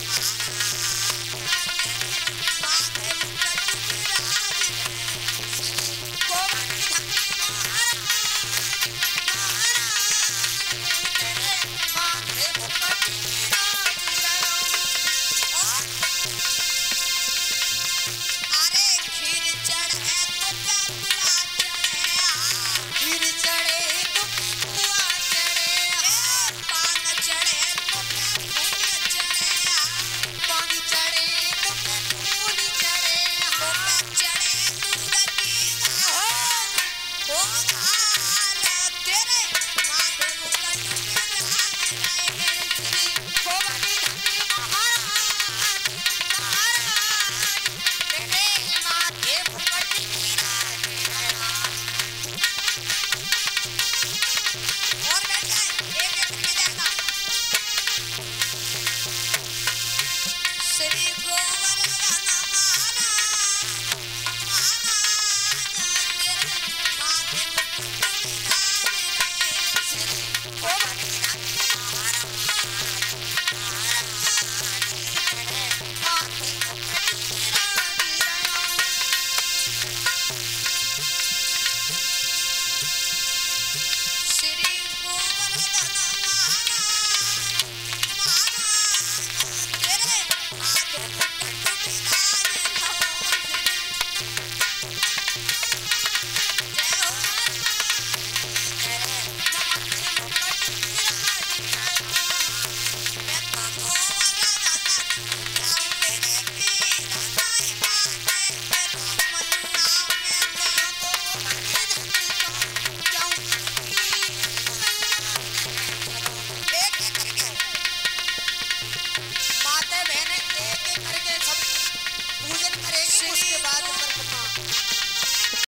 Oh, city.